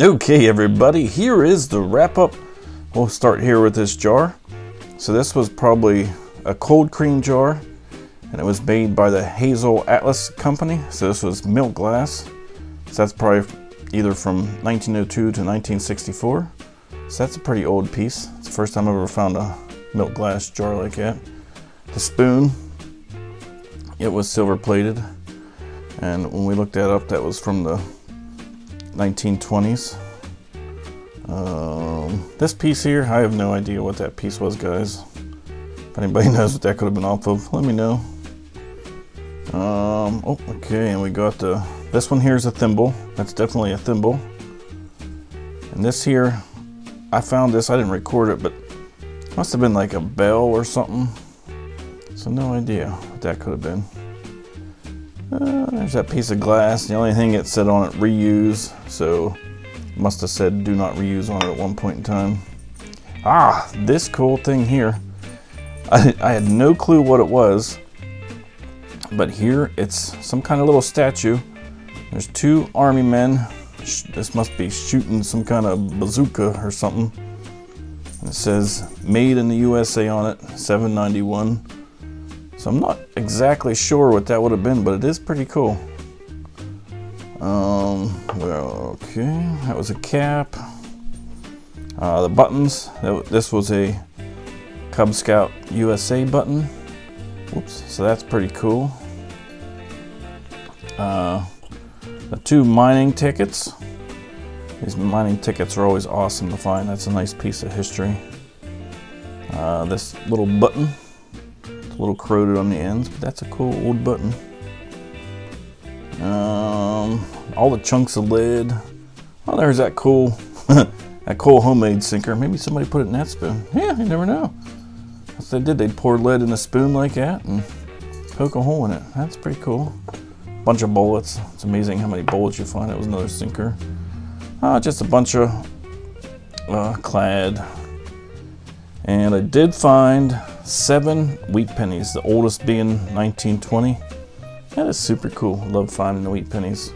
Okay, everybody, here is the wrap up. We'll start here with this jar. So this was probably a cold cream jar and it was made by the Hazel Atlas Company. So this was milk glass. So that's probably either from 1902 to 1964. So that's a pretty old piece. It's the first time I've ever found a milk glass jar like that. The spoon, it was silver plated. And when we looked that up, that was from the 1920s. Um, this piece here, I have no idea what that piece was, guys. If anybody knows what that could have been off of, let me know. Um, oh, okay, and we got the, this one here is a thimble. That's definitely a thimble. And this here, I found this, I didn't record it, but must have been like a bell or something. So no idea what that could have been. Uh, there's that piece of glass. The only thing it said on it, reuse. So must have said do not reuse on it at one point in time. Ah, this cool thing here. I, I had no clue what it was. But here it's some kind of little statue. There's two army men. This must be shooting some kind of bazooka or something. it says made in the USA on it, 791. So I'm not exactly sure what that would have been, but it is pretty cool. Um, well, okay, that was a cap. Uh, the buttons, this was a Cub Scout USA button. Whoops, so that's pretty cool. Uh, the two mining tickets. These mining tickets are always awesome to find. That's a nice piece of history. Uh, this little button a little corroded on the ends, but that's a cool old button. Um, all the chunks of lead. Oh, there's that cool, that cool homemade sinker. Maybe somebody put it in that spoon. Yeah, you never know. If they did. They'd pour lead in a spoon like that and poke a hole in it. That's pretty cool. Bunch of bullets. It's amazing how many bullets you find. That was another sinker. Uh, just a bunch of uh, clad. And I did find seven wheat pennies, the oldest being 1920. That is super cool. Love finding the wheat pennies.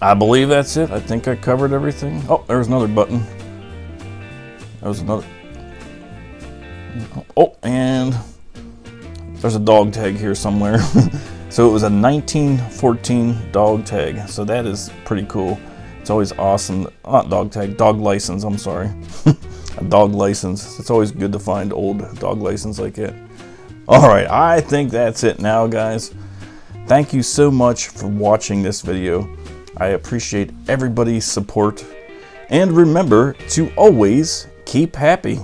I believe that's it. I think I covered everything. Oh, there's another button. There was another. Oh, and there's a dog tag here somewhere. so it was a 1914 dog tag. So that is pretty cool. It's always awesome. Not dog tag, dog license. I'm sorry. a dog license. It's always good to find old dog license like it. All right, I think that's it now, guys. Thank you so much for watching this video. I appreciate everybody's support. And remember to always keep happy.